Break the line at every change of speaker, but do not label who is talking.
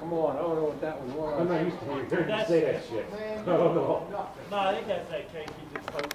Come on, I don't know what that one was.
I'm not used to hearing you say that shit. I don't.
No, I think that's that cake you just posted.